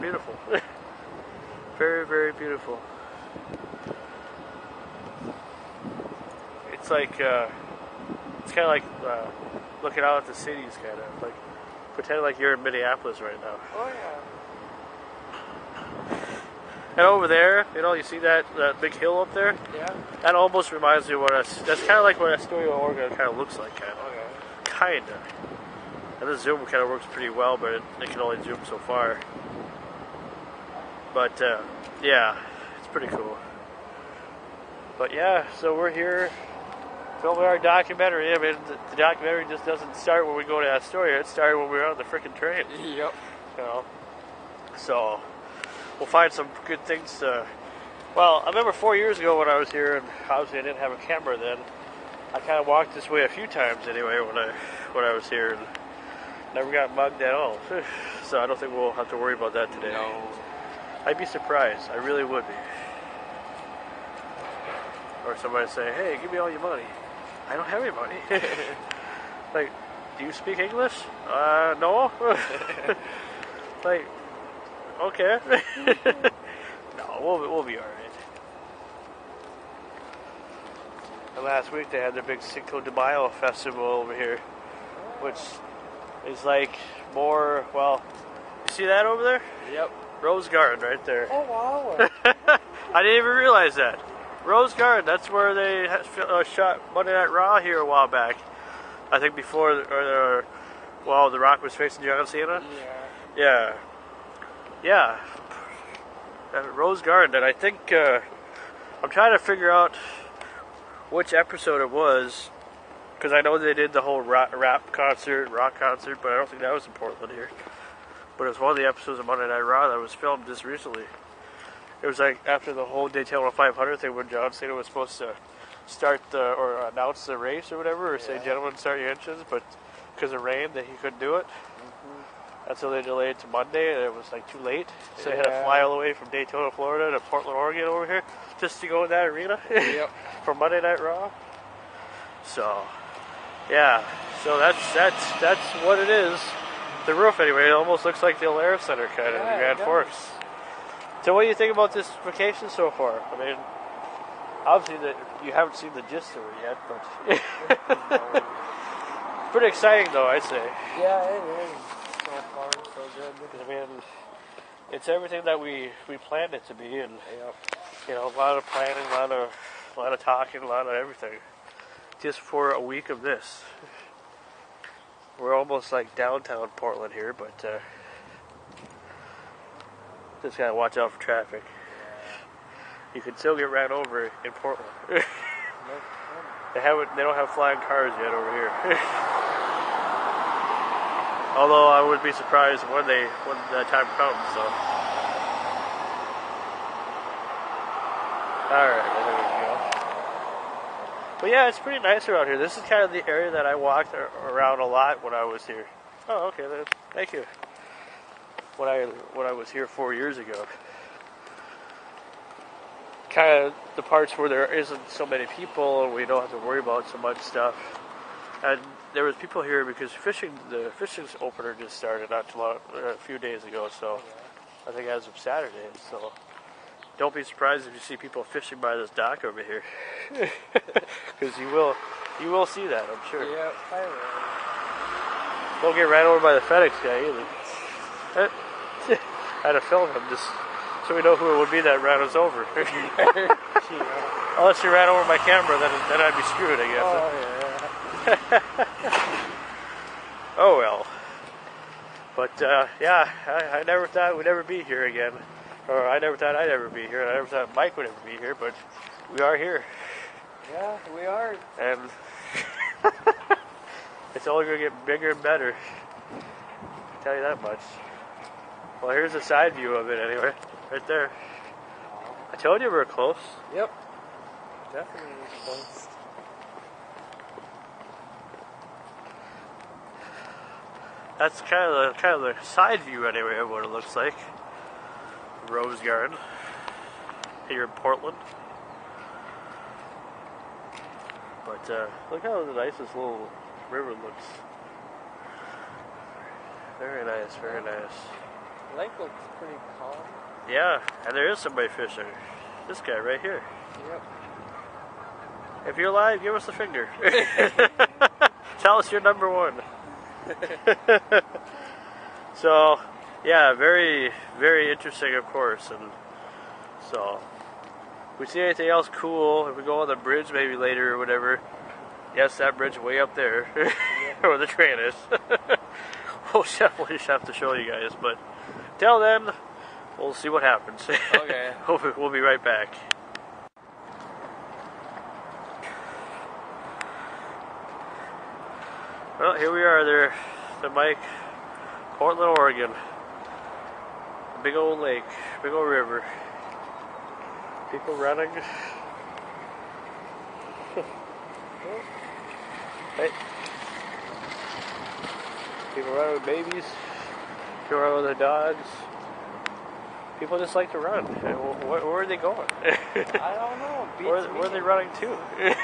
beautiful. very, very beautiful. It's like, uh, it's kind of like uh, looking out at the cities, kind of like pretend like you're in Minneapolis right now. Oh yeah. And over there, you know, you see that that big hill up there? Yeah. That almost reminds me of what us. That's kind of like what Astoria, Oregon, kind of looks like, kind of. Okay. Kinda. And the zoom kind of works pretty well, but it, it can only zoom so far. But uh, yeah, it's pretty cool. But yeah, so we're here filming our documentary. I mean, the, the documentary just doesn't start when we go to Astoria. It started when we were on the freaking train. Yep. You know. So we'll find some good things to. Well, I remember four years ago when I was here, and obviously I didn't have a camera then. I kind of walked this way a few times anyway when I when I was here, and never got mugged at all. so I don't think we'll have to worry about that today. No. I'd be surprised. I really would be. Or somebody say, "Hey, give me all your money." I don't have any money. like, do you speak English? Uh, no. like, okay. no, we'll we'll be all right. And last week they had their big Cinco de Mayo festival over here, which is like more. Well, you see that over there? Yep. Rose Garden right there. Oh wow. I didn't even realize that. Rose Garden, that's where they uh, shot Monday Night Raw here a while back. I think before, or, or well, The Rock was facing John Cena. yeah. Yeah. Yeah. Rose Garden, and I think, uh, I'm trying to figure out which episode it was, because I know they did the whole rap, rap concert, rock concert, but I don't think that was in Portland here. But it was one of the episodes of Monday Night Raw that was filmed just recently. It was like after the whole Daytona 500 thing when John Cena was supposed to start the, or announce the race or whatever, or say, gentlemen, start your engines, but because of rain, that he couldn't do it. Mm-hmm. And so they delayed it to Monday, and it was like too late. So they had to fly all the way from Daytona, Florida to Portland, Oregon over here just to go in that arena Yep. for Monday Night Raw. So, yeah. So that's that's that's what it is. The roof, anyway, it almost looks like the Alerus Center kind of Yeah, in Grand. Forks. So, what do you think about this vacation so far? I mean, obviously that you haven't seen the gist of it yet, but pretty exciting though, I'd say. Yeah, it is. So far, so good. I mean, it's everything that we we planned it to be, and Yep. you know, a lot of planning, a lot of a lot of talking, a lot of everything, just for a week of this. We're almost like downtown Portland here, but uh, just gotta watch out for traffic. You can still get ran over in Portland. they haven't, they don't have flying cars yet over here. Although I would be surprised when they when the time comes. So. All right, well, there we go. But yeah, it's pretty nice around here. This is kind of the area that I walked around a lot when I was here. Oh, okay. Thank you. When I when I was here four years ago, kind of the parts where there isn't so many people and we don't have to worry about so much stuff. And there was people here because fishing the fishing opener just started not too long a few days ago. So I think as of Saturday. So don't be surprised if you see people fishing by this dock over here, because you will you will see that. I'm sure. Yep. I will. Don't get ran over by the FedEx guy either. I had to film him just so we know who it would be that ran us over. Unless you ran over my camera, then then I'd be screwed, I guess. Oh yeah. Oh well. But uh, yeah, I, I never thought we'd ever be here again, or I never thought I'd ever be here. I never thought Mike would ever be here, but we are here, Yeah, we are. and it's only gonna get bigger and better. I tell you that much. Well, here's a side view of it anyway, right there. I told you we were close. Yep. Definitely close. That's kind of the kind of the side view anyway of what it looks like. Rose Garden here in Portland. But uh, look how nice this little river looks. Very nice, very nice. Lake looks pretty calm. Yeah, and there is somebody fishing. This guy right here. Yep. If you're alive, give us the finger. Tell us you're number one. so, yeah, very, very interesting, of course. And so, if we see anything else cool, if we go on the bridge maybe later or whatever, yes, that bridge way up there, where the train is. we'll definitely have to show you guys. But tell them, we'll see what happens. Okay. we'll, we'll be right back. Well, here we are there, the Mike, Portland, Oregon. Big old lake, big old river. People running. hey. People running with babies. People running with their dogs. People just like to run. Where, where are they going? I don't know. Where, where are they running to?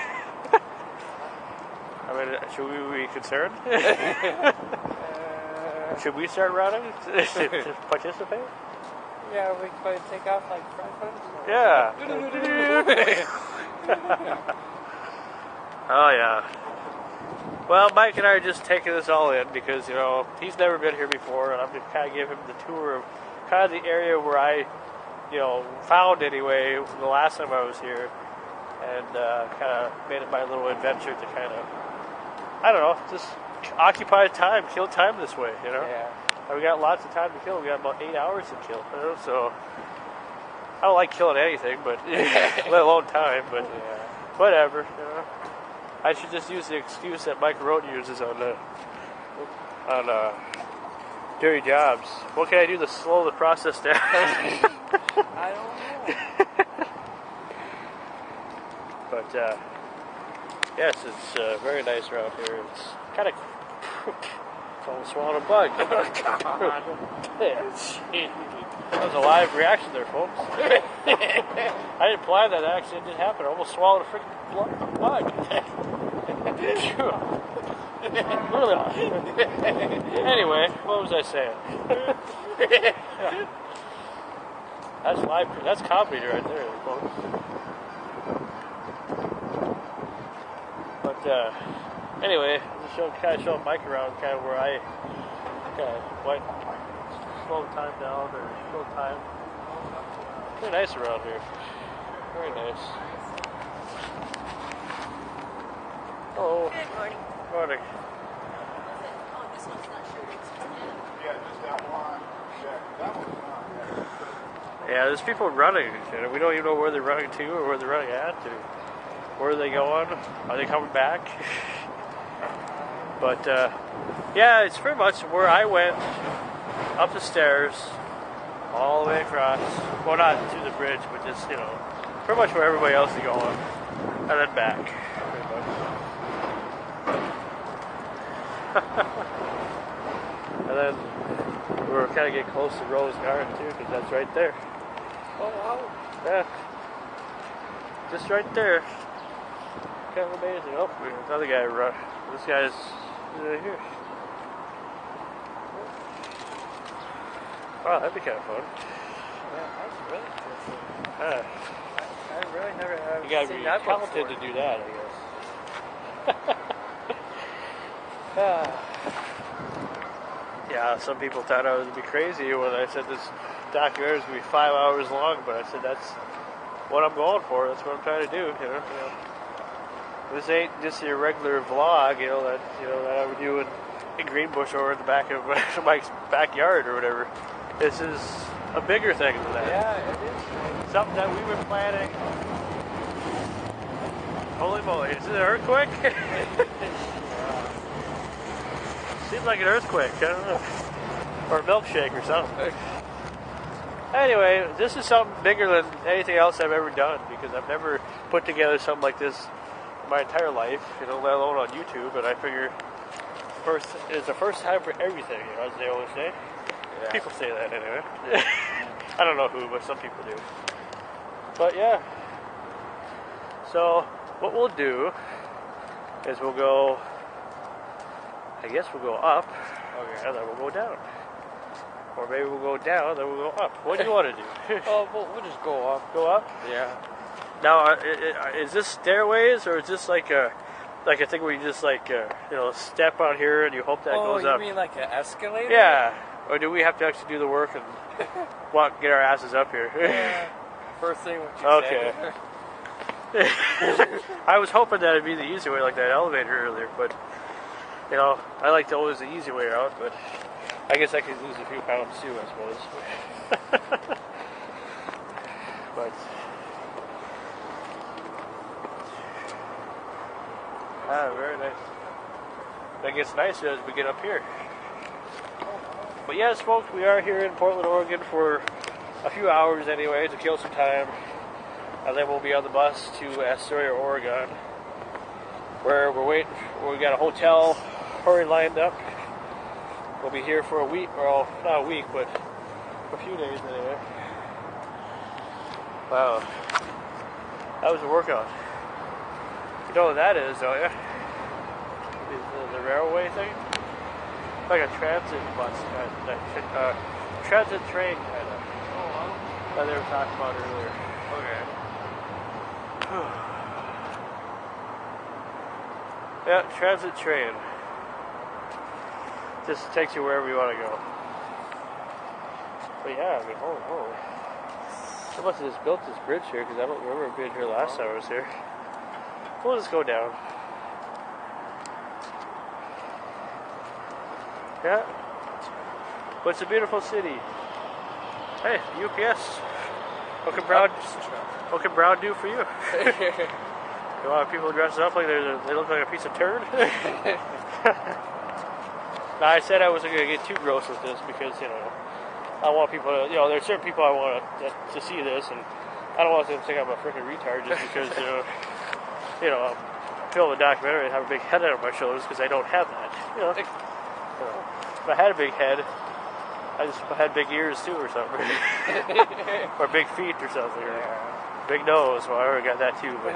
I mean, should we be concerned? Uh, should we start running to participate? Yeah, we could take off like front foots. Yeah. oh yeah. Well, Mike and I are just taking this all in because you know he's never been here before, and I'm just kind of giving him the tour of kind of the area where I, you know, found anyway the last time I was here, and uh, kind of made it my little adventure to kind of, I don't know, just occupy time, kill time this way, you know. Yeah. We got lots of time to kill. We got about eight hours to kill. You know? So I don't like killing anything, but let alone time. But Yeah. whatever. You know? I should just use the excuse that Mike Roten uses on uh, on uh, dirty jobs. What can I do to slow the process down? I don't know. but uh, yes, it's uh, very nice around here. It's kind of almost swallowed a bug. That was a live reaction there, folks. I didn't plan that. Actually, it did happen. I almost swallowed a freaking bug. anyway, what was I saying? Yeah. That's live. That's comedy right there, folks. But uh, anyway, show, kind of show Mike around, kind of where I kind of went, slow time down or slow time. Very nice around here. Very nice. Hello. Good morning. Morning. Oh, this one's not sure. Yeah, just that one. Yeah, that one's not. Yeah, there's people running. we don't even know where they're running to or where they're running at or where are they going. Are they coming back? but uh, yeah, it's pretty much where I went up the stairs, all the way across. Well, not to the bridge, but just you know, pretty much where everybody else is going, and then back. And then we're kind of getting close to Rose Garden too, because that's right there. Oh, wow. Yeah. Just right there. Kind of amazing. Oh, another guy run. This guy's right here. Wow, that'd be kind of fun. Yeah, that's really cool. Yeah. I really never have You gotta seen be that talented before. to do that, I guess. Ah. yeah, some people thought I was be crazy when I said this documentary is gonna be five hours long, but I said that's what I'm going for. That's what I'm trying to do. You know, you know. This ain't just your regular vlog. You know that you know that I would do in, in Greenbush or in the back of Mike's backyard or whatever. This is a bigger thing than that. Yeah, it is. Something that we've been planning. Holy moly, is it an earthquake? Seems like an earthquake, I don't know. Or a milkshake or something. Anyway, this is something bigger than anything else I've ever done because I've never put together something like this my entire life, you know, let alone on YouTube. And I figure first it's the first time for everything, you know, as they always say. Yeah. People say that anyway. I don't know who, but some people do. But yeah. So what we'll do is we'll go. I guess we'll go up. Okay, and then we'll go down. Or maybe we'll go down, then we'll go up. What do you want to do? Oh, we'll, we'll just go up. go up? Yeah. Now, uh, i- i- is this stairways or is this like a like a thing where you just like uh, you know step out here and you hope that oh, goes you up? mean like an escalator? yeah. Or do we have to actually do the work and walk get our asses up here? Yeah. First thing what you Okay. I was hoping that it'd be the easy way, like that elevator earlier, but you know, I like to always the easy way out. But I guess I could lose a few pounds too, I suppose. but ah, very nice. That gets nicer as we get up here. But yes, folks, we are here in Portland, Oregon for a few hours anyway to kill some time. And then we'll be on the bus to Astoria, Oregon, where we're waiting. We got a hotel already lined up. We'll be here for a week, well, not a week, but a few days anyway. Wow, that was a workout. Know what that is, don't you? The, the railway thing? Like a transit bus, kind of, uh, transit train kind of Oh, that they were talking about earlier. okay. Yeah, transit train. Just takes you wherever you want to go. But yeah, I mean, holy, holy. They must have just built this bridge here because I don't remember being here last time I was here. We'll just go down. Yeah. But it's a beautiful city. Hey, UPS. What can Brown, what can Brown do for you? You want people dressed up like they're, they look like a piece of turd? now, I said I wasn't going to get too gross with this because, you know, I want people to, you know, there's certain people I want to, to see this, and I don't want them to think I'm a freaking retard just because, you know, you know, filming a documentary and have a big head on my shoulders because I don't have that. You know, you know, if I had a big head, I just had big ears too or something. or big feet or something. Or big nose. Well, I already got that too, but.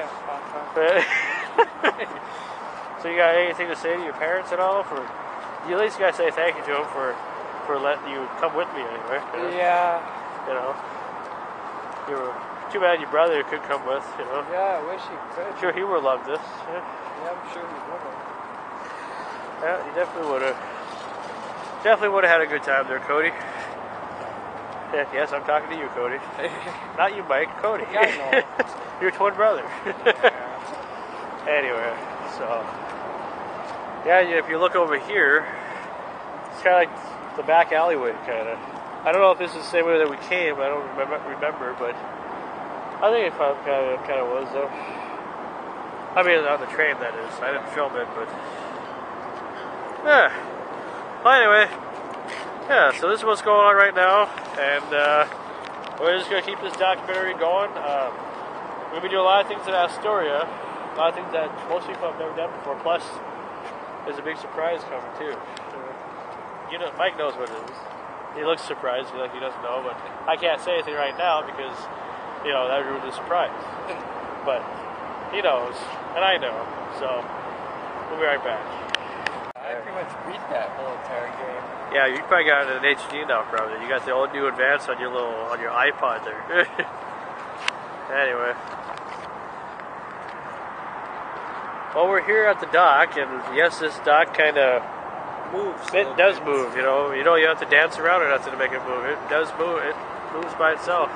so you got anything to say to your parents at all? For you at least gotta say thank you to them for for letting you come with me anyway. You know, yeah. you know. you were too bad your brother could come with. You know, Yeah, I wish he could. I'm sure he would loved this. Yeah, Yeah, I'm sure he would have. yeah he definitely would have. Definitely would have had a good time there, Cody. Yes, I'm talking to you, Cody. Not you, Mike. Cody. Yeah, I know. your twin brother. Anyway, so yeah, if you look over here, it's kind of like the back alleyway, kind of. I don't know if this is the same way that we came. I don't remember but I think it kind of kind of was though. I mean, on the train that is. I didn't film it, but yeah. Well, anyway, yeah. So this is what's going on right now, and uh, we're just gonna keep this documentary going. Um, we're gonna be doing a lot of things in Astoria. A lot of things that most people have never done before. Plus, there's a big surprise coming too. You know, Mike knows what it is. He looks surprised, like he doesn't know, but I can't say anything right now because, you know, that ruined the surprise. But he knows, and I know, so we'll be right back. I pretty much beat that whole entire game. Yeah, you probably got an HD now, probably. You got the old new advance on your little on your iPod there. anyway. Well, we're here at the dock, and yes, this dock kind of Moves. it does move. You know, you know, you have to dance around or nothing to make it move. It does move. It moves by itself.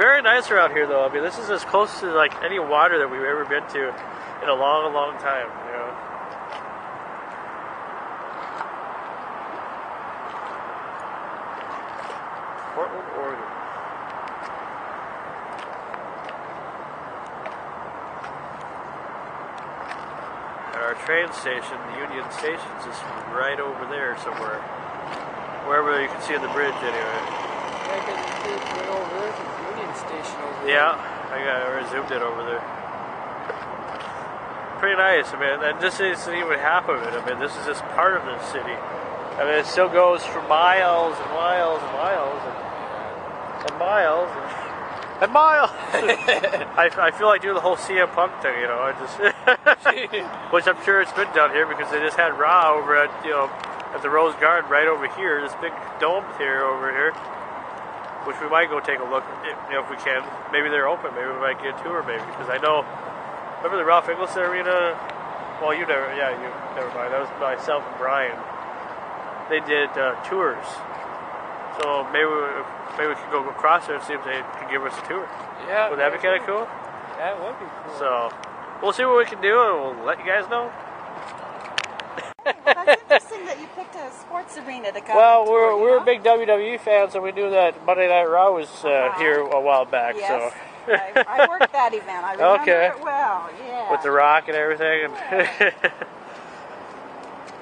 Very nice around here, though. I mean, this is as close to like any water that we've ever been to in a long, long time. You know. Portland, Oregon. And our train station, the Union Station, is right over there somewhere. Wherever you can see the bridge, anyway. Yeah, because it's right over there. There's a Union Station over there. Yeah, I got I zoomed it over there. Pretty nice, I mean, and this isn't even half of it. I mean, this is just part of the city. I mean, it still goes for miles and miles and miles and, and miles and, and miles. I, I feel like doing the whole CM Punk thing, you know. I just, which I'm sure it's been done here because they just had Raw over at you know at the Rose Garden right over here. This big dome here over here, which we might go take a look if, you know, if we can. Maybe they're open. Maybe we might get a tour. Maybe because I know. Remember the Ralph Engelstad Arena? Well, you never. Yeah, you never mind. That was myself and Brian. They did uh, tours. So maybe we, maybe we could go across there and see if they could give us a tour. Yeah. Would that be kind of cool? That would be cool. So we'll see what we can do, and we'll let you guys know. Well, that's interesting that you picked a sports arena to go. Well, we're we're know? big WWE fans, and we knew that Monday Night Raw was uh, Uh-huh. here a while back. Yes, So I, I worked that event. I remember Okay. it well. Yeah. with the Rock and everything, and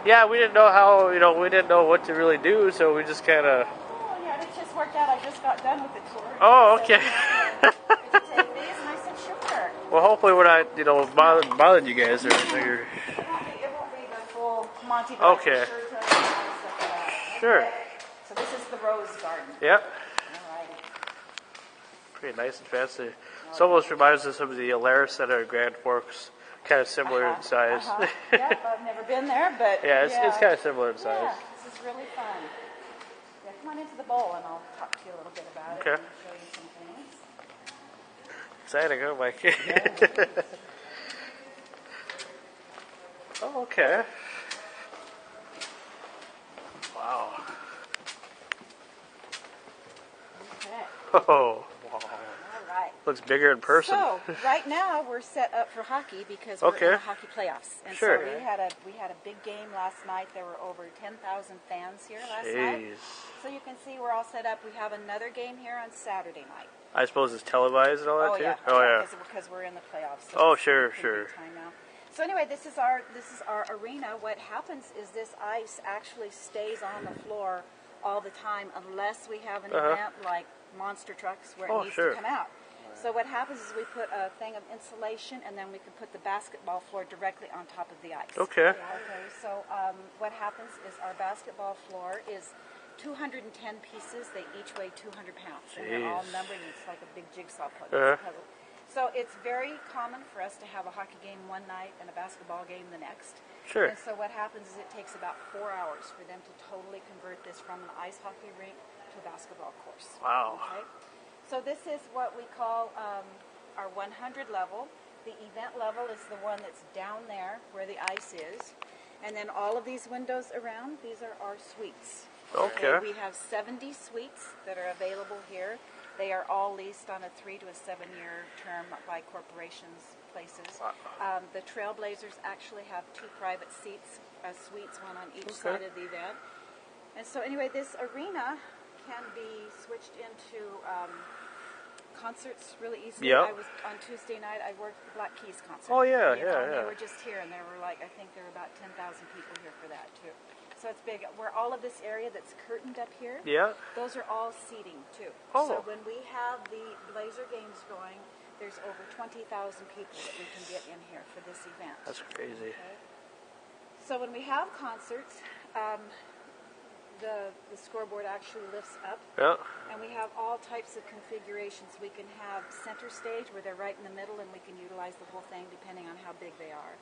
yeah, we didn't know how you know we didn't know what to really do, so we just kind of Oh, yeah, it just worked out. I just got done with the tour. Oh, okay. yeah, Could you take these? And I said, sure. well, hopefully we're not you know bothering, bothering you guys or anything. It won't be, it won't be the full Monty Okay. shirt and stuff like that. Sure. Okay. So this is the Rose Garden. Yep, All right. pretty nice and fancy. It almost reminds us of the Alerus Center at Grand Forks, kind of similar in Uh-huh, size. uh-huh. Yep, I've never been there, but yeah, it's, it's kind of similar in size. Yeah, this is really fun. Yeah, come on into the bowl and I'll talk to you a little bit about Okay. it and show you some things. Exciting, oh Mike. oh, okay. Wow. Okay. Oh, All right. looks bigger in person. So right now we're set up for hockey because we're Okay. in the hockey playoffs, and Sure. so we had a we had a big game last night. There were over ten thousand fans here last night. Jeez. So you can see we're all set up. We have another game here on Saturday night. I suppose it's televised and all that oh too. yeah, oh yeah. because, we're in the playoffs. Oh, sure, sure. Time now. So anyway, this is our this is our arena. What happens is this ice actually stays on the floor all the time unless we have an Uh-huh. event like monster trucks where Oh, it needs sure. to come out. So what happens is we put a thing of insulation and then we can put the basketball floor directly on top of the ice. Okay. Okay, so um, what happens is our basketball floor is 210 pieces. They each weigh 200 pounds. And they're all Jeez. numbered. It's like a big jigsaw puzzle. Uh-huh. So it's very common for us to have a hockey game one night and a basketball game the next. Sure. And so what happens is it takes about four hours for them to totally convert this from an ice hockey rink to a basketball course. Wow. Okay. So this is what we call um, our 100 level. The event level is the one that's down there where the ice is. And then all of these windows around, these are our suites. Okay. We have 70 suites that are available here. They are all leased on a three to a seven year term by corporations, places. Um, the Trailblazers actually have two private seats, uh, suites, one on each Okay. side of the event. And so, anyway, this arena can be switched into um, concerts really easily. Yep. I was on Tuesday night. I worked the Black Keys concert. Oh, yeah, know, yeah, yeah. They were just here, and there were like I think there were about ten thousand people here for that too. So it's big. Where all of this area that's curtained up here, Yeah. those are all seating too. Oh. So when we have the Blazer games going, there's over twenty thousand people that we can get in here for this event. That's crazy. Okay. So when we have concerts, um, the the scoreboard actually lifts up, Yeah. and we have all types of configurations. We can have center stage where they're right in the middle, and we can utilize the whole thing depending on how big they are.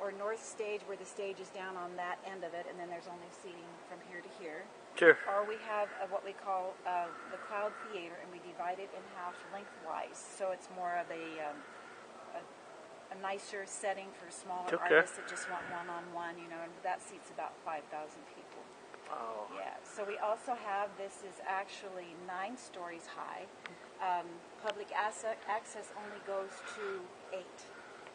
Or north stage where the stage is down on that end of it, and then there's only seating from here to here. Sure. Or we have uh, what we call uh, the cloud theater, and we divide it in half lengthwise, so it's more of a, um, a, a nicer setting for smaller Okay. artists that just want one-on-one, you know, and that seats about 5,000 people. Wow. Yeah, so we also have, this is actually nine stories high. Um, public access, access only goes to eight.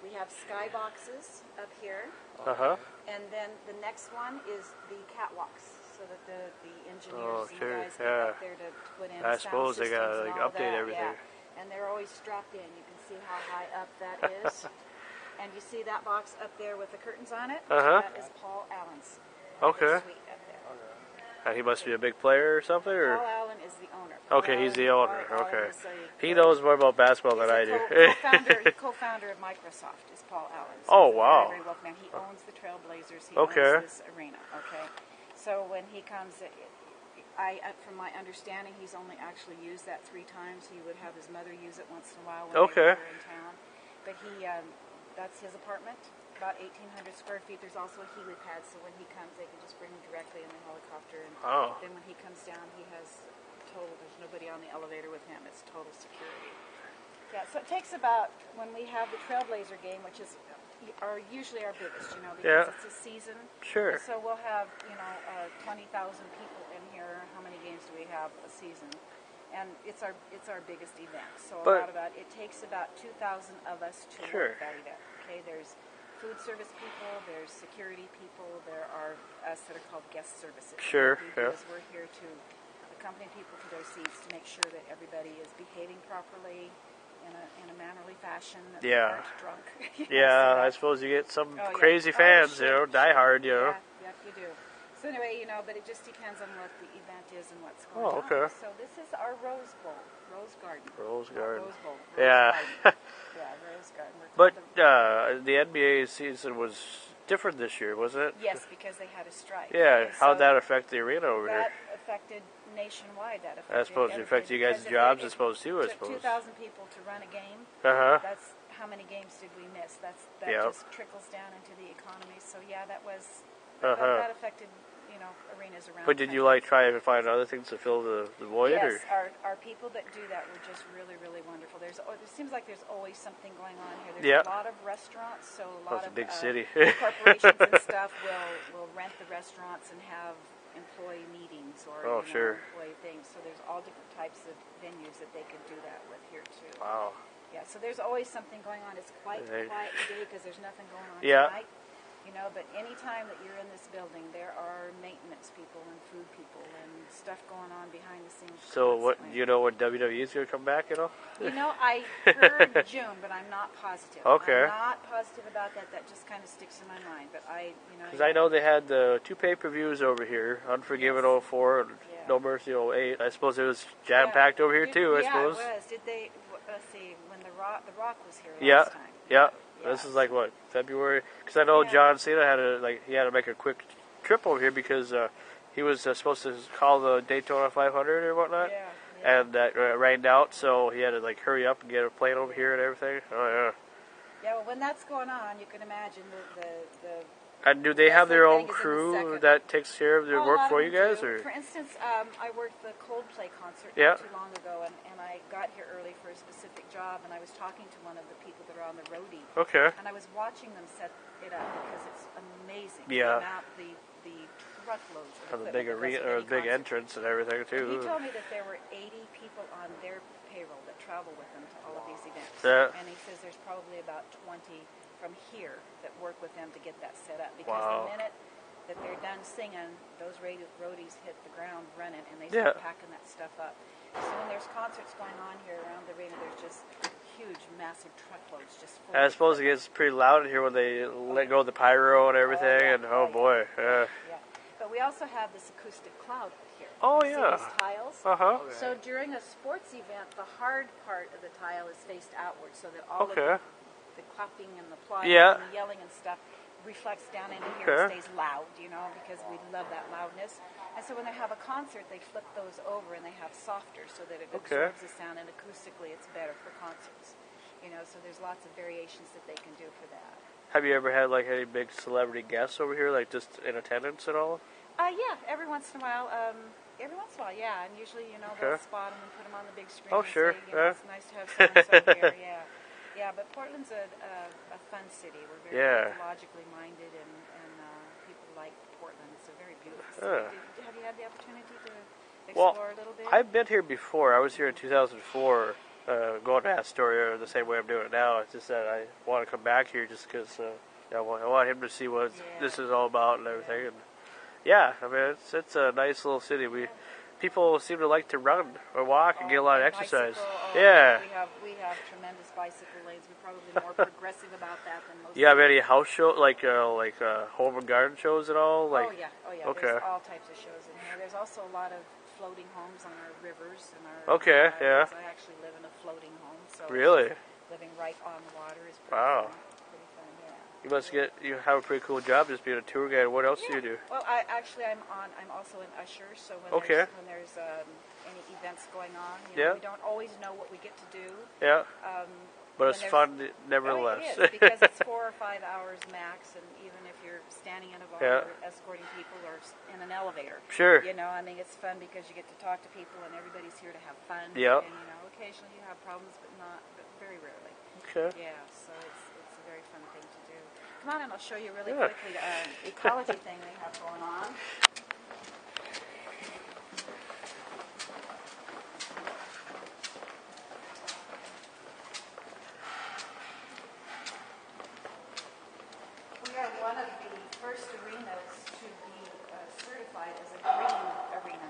We have skyboxes up here, Uh huh. and then the next one is the catwalks, so that the, the engineers Oh, and sure, guys get yeah. up there to put in I suppose they gotta, like, update that, everything. Yeah. And they're always strapped in. You can see how high up that is. and you see that box up there with the curtains on it? Uh-huh. That is Paul Allen's. Okay. Suite up there. And he must be a big player or something, or Paul Allen is the owner. Okay, he's the Allen- owner, Allen okay. he knows more about basketball he's than I do. co- co-founder, co-founder of Microsoft is Paul Allen. So Oh, wow. Very, man. He owns the Trailblazers. He Okay. owns this arena. Okay. So when he comes, I, from my understanding, he's only actually used that three times. He would have his mother use it once in a while when Okay. they were in town. But he, um, that's his apartment. about 1,800 square feet. There's also a helipad, so when he comes, they can just bring him directly in the helicopter. And Oh. then when he comes down, he has total. There's nobody on the elevator with him. It's total security. Yeah, so it takes about when we have the Trailblazer game, which is are usually our biggest, you know, because Yeah. it's a season. Sure. So we'll have, you know, uh, 20,000 people in here. How many games do we have a season? And it's our it's our biggest event. So But- about about it takes about 2,000 of us to Sure. work that event. Okay, there's food service people, there's security people, there are us that are called guest services. Sure, do yeah. we're here to accompany people to their seats to make sure that everybody is behaving properly in a, in a mannerly fashion. That Yeah. drunk. Know, so Yeah, I suppose you get some Oh, yeah. crazy Oh, fans, you know, die hard, you know. Yeah, yep, you do. So anyway, you know, but it just depends on what the event is and what's going Oh, okay. on. So this is our Rose Bowl, Rose Garden. Rose Garden. Rose Bowl. Rose Yeah. Garden. yeah, Rose Garden. We're But the- uh, the NBA season was different this year, wasn't it? yes, because they had a strike. Yeah. And How'd so that affect the arena over That here? affected nationwide. That affected I suppose it everybody, affects you guys' jobs, they- I suppose, too, I suppose. 2,000 people to run a game. Uh huh. That's how many games did we miss? That's that Yep. just trickles down into the economy. So yeah, that was Uh-huh. that, that affected you know arenas around. But did you like try to find other things to fill the, the void? Yes, Or? our, our people that do that were just really, really wonderful. There's, oh, it seems like there's always something going on here. There's Yeah. a lot of restaurants, so a Oh, lot it's a of big uh, city. corporations and stuff will, will rent the restaurants and have employee meetings or Oh, you know, sure. employee things. So there's all different types of venues that they can do that with here too. Wow. Yeah, so there's always something going on. It's quite Right. quiet today because there's nothing going on Yeah. tonight. You know, but any time that you're in this building, there are maintenance people and food people and stuff going on behind the scenes. So what? constantly. You know when WWE is gonna come back? You know? You know, I heard June, but I'm not positive. Okay. I'm not positive about that. That just kind of sticks in my mind. But I, you know. Because I know they had the two pay per views over here, Unforgiven Yes. 04 and Yeah. No Mercy 08. I suppose it was jam packed over here You- too. I yeah, suppose. it was. Did they? Let's see. When the Rock, the Rock was here Yeah, last time. yeah. Yeah, This is like what February? Because I know Yeah. John Cena had to like he had to make a quick trip over here because uh, he was uh, supposed to call the Daytona 500 or whatnot, Yeah. yeah. and that uh, rained out, so he had to like hurry up and get a plane over here and everything. Oh Yeah, Yeah, well, when that's going on, you can imagine the the, the. And do they have their own thing is in the crew that takes care of their Oh, work for you guys, do. or For instance, um, I worked the Coldplay concert Yeah. not too long ago, and, and I got here early for a specific job, and I was talking to one of the people that are on the roadie, okay? and I was watching them set it up because it's amazing. Yeah. The amount, the, the truckloads of the big arena or big concert. entrance and everything And too. he told me that there were 80 people on their payroll that travel with them to all of these events. Yeah. And he says there's probably about 20 from here that work with them to get that set up. Because Wow. the minute that they're done singing, those radio, roadies hit the ground running and they Yeah. start packing that stuff up. So when there's concerts going on here around the arena, there's just huge, massive truckloads just full. I suppose it gets pretty loud in here when they let go of the pyro and everything, yeah. and Oh, oh yeah. boy, yeah. Yeah. But we also have this acoustic cloud up here. Oh, You yeah. these tiles? Uh huh. So during a sports event, the hard part of the tile is faced outward, so that all Okay. of the, clapping and the applauding Yeah. and the yelling and stuff reflects down into here Okay. and stays loud, you know, because we love that loudness. And so when they have a concert, they flip those over and they have softer so that it Okay. absorbs the sound, and acoustically it's better for concerts. You know, so there's lots of variations that they can do for that. Have you ever had like any big celebrity guests over here, like just in attendance at all? Uh, yeah, every once in a while. Um, every once in a while, yeah. And usually, you know, they'll spot them and put them on the big screen. Oh, sure, Say, you know, yeah. It's nice to have so and so here. Yeah, yeah. But Portland's a, a, a fun city. We're very Yeah. ecologically minded, and and uh, people like Portland. It's a very beautiful city. Did, have you had the opportunity to Well, explore a little bit? I've been here before. I was here in 2004, uh, going to Astoria the same way I'm doing it now. It's just that I want to come back here just because uh, I, want, I want him to see what Yeah. this is all about and everything. And yeah, I mean it's it's a nice little city. We people seem to like to run or walk and get a lot of exercise. bicycle, oh, Yeah. We have we have tremendous bicycle lanes. We're probably more progressive about that than most. You have any house show like uh, like uh, home and garden shows at all? Like oh yeah, oh yeah. okay. There's all types of shows in here. There's also a lot of floating homes on our rivers and our. Okay, our yeah. I actually live in a floating home, so Really? living right on the water is pretty Wow. fun. Pretty fun, yeah. You must get you have a pretty cool job just being a tour guide. What else do you do? Well, I actually I'm on. I'm also an usher, so when Okay. there's when there's um, any events going on, you know, Yeah. we don't always know what we get to do. Yeah. Um, but it's fun Oh, it nevertheless. is, because it's four or five hours max, and even if you're standing in a bar Yeah. or escorting people or in an elevator. Sure. You know, I mean, it's fun because you get to talk to people and everybody's here to have fun. Yeah. And, you know, occasionally you have problems, but not, but very rarely. okay. Yeah, so it's, it's a very fun thing to do. Come on and I'll show you really Yeah. quickly the uh, ecology thing they have going on. We are one of the first arenas to be uh, certified as a green arena.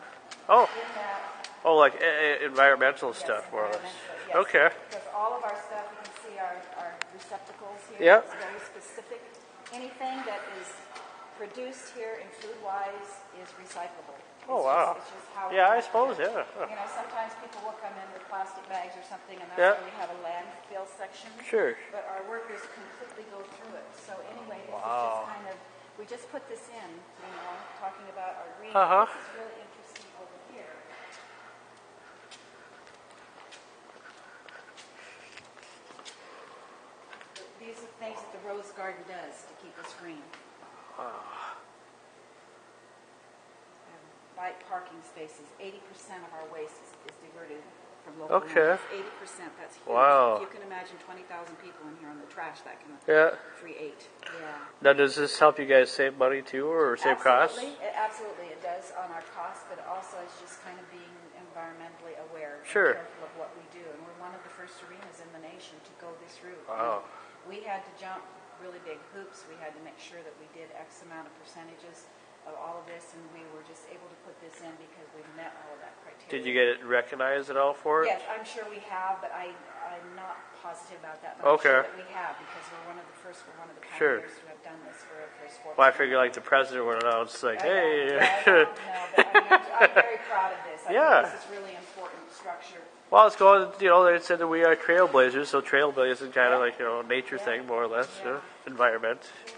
Oh, that oh, like eh, environmental Yes, stuff, more or less. yes. Okay. Because all of our stuff, you can see our, our receptacles here. Yep. It's very specific. Anything that is produced here in food-wise is recyclable. Oh, wow. Just, it's Yeah, I suppose, yeah. You know, sometimes people will come in with plastic bags or something, and that's why we have a landfill section. Sure. But our workers completely go through it. So anyway, this is just kind of, we just put this in, you know, talking about our green. Uh-huh. This is really interesting over here. These are things that the Rose Garden does to keep us green. Ah. Um, Bike parking spaces, eighty percent of our waste is, is diverted from local Okay. Eighty percent, that's huge. Wow. If you can imagine twenty thousand people in here on the trash, that can Yeah. create, yeah. Now, does this help you guys save money too, or save costs? Absolutely, it- Absolutely, it does on our costs, but also it's just kind of being environmentally aware. and Sure. Careful of what we do, and we're one of the first arenas in the nation to go this route. Wow. We had to jump really big hoops, we had to make sure that we did X amount of percentages of all of this, and we were just able to put this in because we've met all of that criteria. Did you get it recognized at all for it? Yes, I'm sure we have, but I, I'm not positive about that. But I'm Okay. sure that we have, because we're one of the first, we're one of the Sure. pioneers who have done this for, for sports. Well, I figure like the president would announce, like, I hey. yeah, I don't know, but I mean, I'm, I'm very proud of this. I Yeah. think this is really important structure. Well, it's going, you know, they said that we are trailblazers, so trailblazers is kind of like, you know, nature Yeah. thing, more or less, you know, environment. Yeah.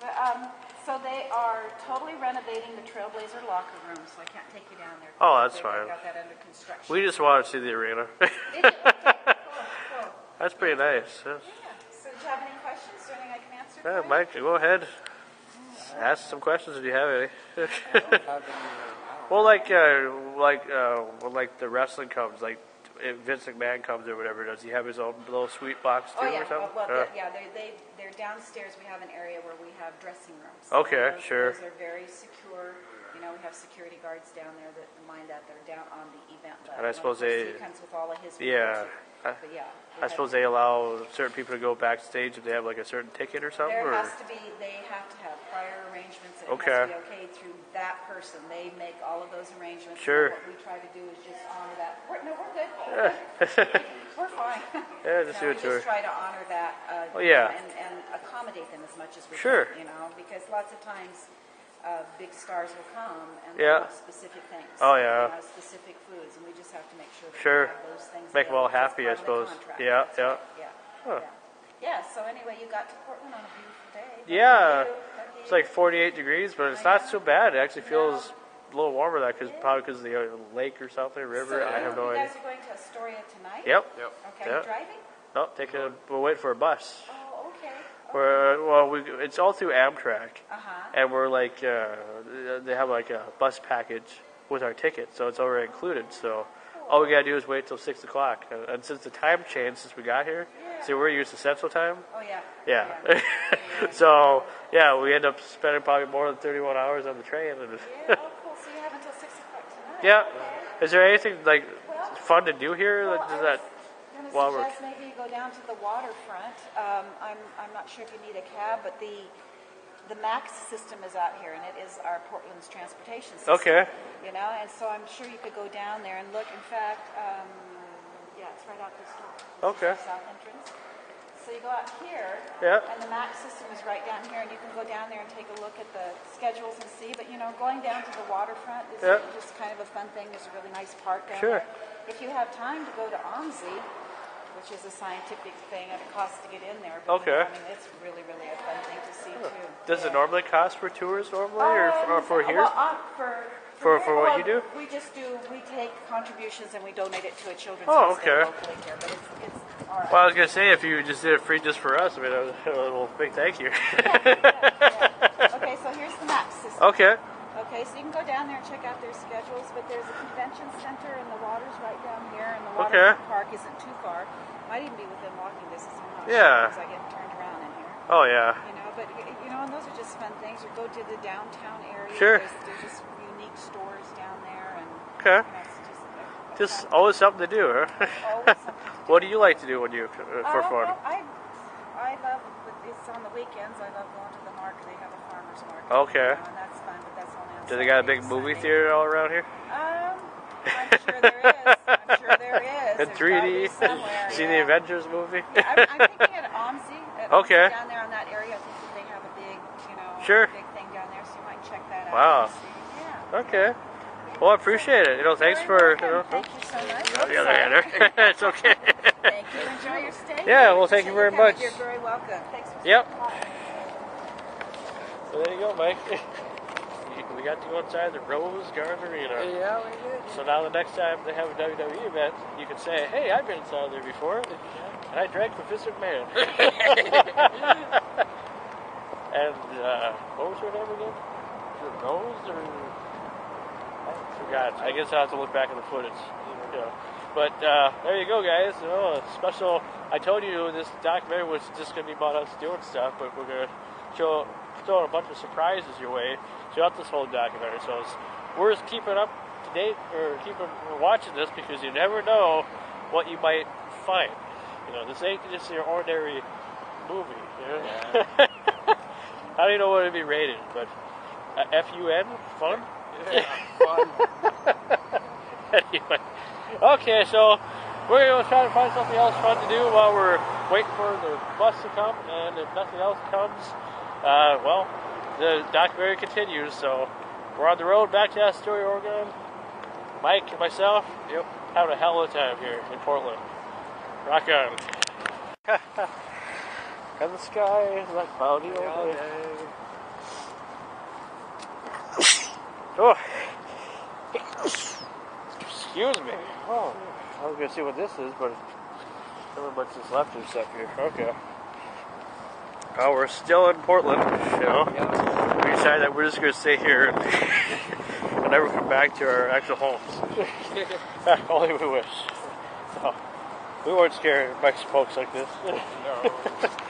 But, um, so they are totally renovating the Trailblazer locker room, so I can't take you down there. Oh, that's They've fine. Got that under construction. We just want to see the arena. Did you? Okay, cool, cool. That's pretty nice. yes. Yeah. So do you have any questions or anything I can answer Yeah, for you? Mike, go ahead. Ask some questions if you have any. I don't have any, I don't well, like, uh, like, uh, when like the wrestling comes, like if Vince McMahon comes or whatever, does he have his own little suite box too Oh, yeah, or something? well, Uh, well, yeah, they're, they, they're downstairs, we have an area where we have dressing rooms. Okay, Those- sure. Those are very secure, you know, we have security guards down there that mind that they're down on the event level. And I suppose they- He comes with all of his. Yeah. people, too. I- But yeah. we I have- suppose they allow certain people to go backstage if they have like a certain ticket or something. There or? has to be, they have to have prior it Okay. has to be okay through that person. They make all of those arrangements. Sure. What we try to do is just honor that. We're, no, we're good. We're, fine. Yeah, just No, do it we to her. just try to honor that. Uh, Oh, yeah. And, and accommodate them as much as we Sure. can, you know, because lots of times, uh, big stars will come and Yeah. want specific things. Oh, yeah. you know, Specific foods, and we just have to make sure that Sure. we have those things. Make 'em all available. Happy, I part of the suppose. contract. Yeah, That's yeah. right. Yeah. Huh. Yeah. Yeah, so anyway, you got to Portland on a beautiful day. Lucky Yeah, you. Lucky it's like 48 degrees, but it's not so bad. It actually feels No. a little warmer that because probably because of the uh, lake or something, river. So I have no you idea. guys are going to Astoria tonight? Yep. Yep. Okay, Yeah. you driving? No, taking. A, We'll wait for a bus. Oh, okay. We're well, we it's all through Amtrak, Uh-huh. and we're like uh, they have like a bus package with our ticket, so it's already included. So all we gotta do is wait till six o'clock. And, and since the time changed since we got here, see we're used to Central Time. Oh, yeah. Yeah. so yeah, we end up spending probably more than 31 hours on the train. Yeah, oh, cool. So you have until 6 o'clock tonight? yeah. Is there anything like Well- fun to do here? Well, does that? while we're- maybe you go down to the waterfront. Um, I'm, I'm not sure if you need a cab, but the, the MAX system is out here, and it is our Portland's transportation system. Okay. You know, and so I'm sure you could go down there and look. In fact, um, yeah, it's right out this door. Okay. South entrance. So you go out here, Yeah. and the MAX system is right down here, and you can go down there and take a look at the schedules and see. But you know, going down to the waterfront is Yeah. just kind of a fun thing. There's a really nice park down Sure. there. If you have time to go to OMSI, which is a scientific thing, and it costs to get in there. But, Okay. I mean, it's really, really a fun thing to see too. Does it normally cost for tours normally, or, Um, or for here? Well, uh, for, For- for what you do? We just do, we take contributions and we donate it to a children's Oh, hospital okay. locally here. But it's, it's, All right. Well, I was gonna say if you just did it free just for us, I mean, a, little big thank you. Okay, so here's the map system. okay. Okay, so you can go down there and check out their schedules, but there's a convention center and the water's right down here, and the Okay. park isn't too far. Might even be within walking distance. I'm not Yeah. sure because I get turned around in here. Oh yeah. You know, but you know, and those are just fun things. Or go to the downtown area. Sure. There's, there's just stores down there, and Okay. know, just Just fun- always something to do, huh? something to what do you like to do when you uh, for Uh, fun? well, I, I love, it's on the weekends, I love going to the market. They have a farmer's market. Okay. You know, and that's fun, but that's only on Do they got a big and movie Sunday. theater all around here? Um, I'm sure there is. I'm sure there is. In There's 3D? gotta be somewhere, See yeah. the Avengers movie? Yeah, I'm, I'm thinking at OMSI. At Okay. OMSI down there on that area, I think they have a big, you know, Sure. big thing down there, so you might check that out. Wow. And see. Yeah. okay. Well, I appreciate it. You know, thanks Very for you know. Thank you so much. Oh, the other hander. it's okay. Thank you. Enjoy your stay. Yeah, well, thank you very much. You're very welcome. Thanks for Yep. So there you go, Mike. We got to go inside the Rose Garden Arena. Yeah, we did. So now the next time they have a WWE event, you can say, "Hey, I've been inside there before, and I drank with Vince McMahon." and uh, what was her name again? Was it Rose or I forgot. I guess I'll have to look back in the footage. You know. But uh, there you go, guys. You know, a special. I told you this documentary was just going to be about us doing stuff, but we're going to show throw a bunch of surprises your way throughout this whole documentary. So it's worth keeping up to date or keeping watching this because you never know what you might find. You know, this ain't just your ordinary movie. You know? I don't even know what it'd be rated, but uh, F-U-N, fun. Yeah, anyway, okay, so we're going to try to find something else fun to do while we're waiting for the bus to come, and if nothing else comes, uh, well, the documentary continues, so we're on the road back to Astoria, Oregon. Mike and myself, yep, having a hell of a time here in Portland. Rock on. and the sky is like cloudy all day. day. Oh. Excuse me. Oh, I was gonna see what this is, but not much is left of stuff here. Okay. Oh, we're still in Portland. You know, Yeah. we decided that we're just gonna stay here and, and never come back to our actual homes. Only we wish. No, we weren't scared by folks like this. no.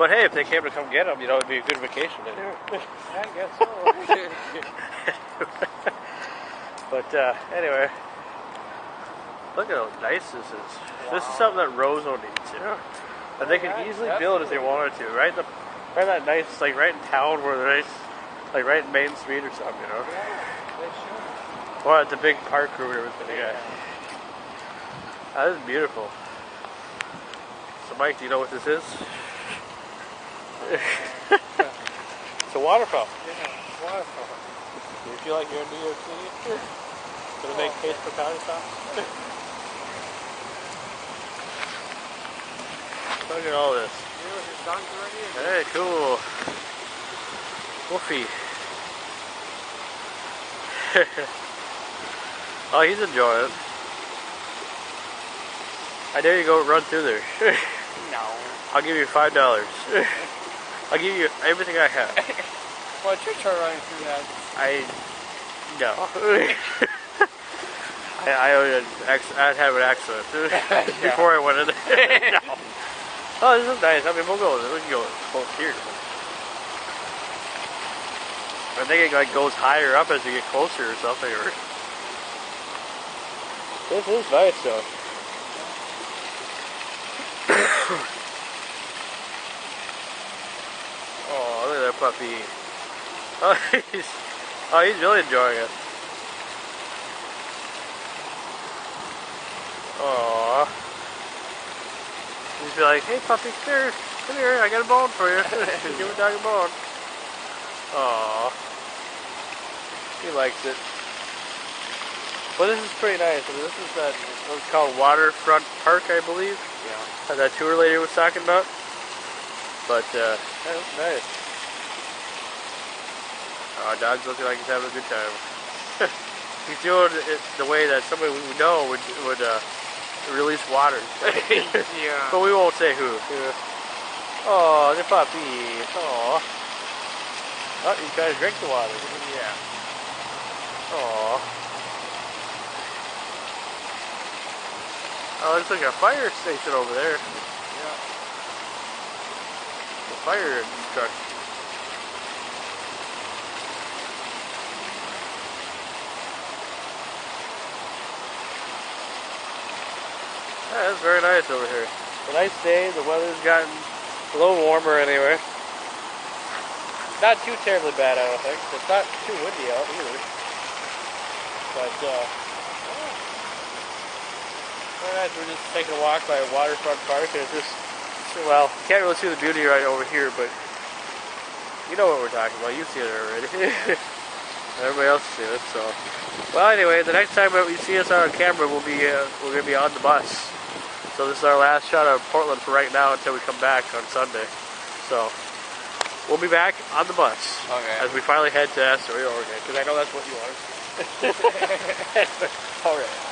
But hey, if they came to come get them, you know, it'd be a good vacation. in. I guess so. But uh, anyway, look at how nice this is. This is something that Roseau needs, you know. And they could Yeah, easily build if they wanted to, right? The, right that nice, like right in town where they're nice, like right in Main Street or something, you know. they should. Or at the big park or whatever. Yeah. yeah. That is beautiful. So, Mike, do you know what this is? It's a water fountain. Yeah, waterfall. Do you feel like you're in New York City? Gonna oh, make case for county sauce? Look at all this. You know, his songs already? Hey, cool. Wolfie. oh, he's enjoying it. I dare you go run through there. No. I'll give you five dollars. I'll give you everything I have. Well, it's your turn running through that. I no. I, I would I'd have an accident before I went in there. no. Oh, this is nice. I mean, we'll go. We can go close here. I think it like goes higher up as you get closer or something. Or this is nice though. oh, look at that puppy. Oh, he's, oh, he's really enjoying it. Aww. He's be like, hey puppy, come here, come here, I got a bone for you. Give a dog a bone. Aww. He likes it. Well, this is pretty nice. I mean, this is that, what's called Waterfront Park, I believe. Yeah. That that tour lady was talking about. But, uh, that was nice. Our dog's looking like he's having a good time. he's doing it the way that somebody we know would would uh, release water. yeah. but we won't say who. Oh, the puppy. Oh. Oh, you to drink the water. Yeah. Oh. Oh, looks like a fire station over there. Yeah. The fire truck. Yeah, it's very nice over here. A nice day. The weather's gotten a little warmer anyway. Not too terribly bad, I don't think. It's not too windy out either. But, uh, very nice. We're just taking a walk by a Waterfront Park, and it's just, well, can't really see the beauty right over here, but you know what we're talking about. You've seen it already. Everybody else has seen it, so. Well, anyway, the next time that we see us on camera, we'll be uh, we're gonna be on the bus. So this is our last shot of Portland for right now until we come back on Sunday. So we'll be back on the bus Okay. as we finally head to Astoria, Oregon, because I know that's what you want. All right.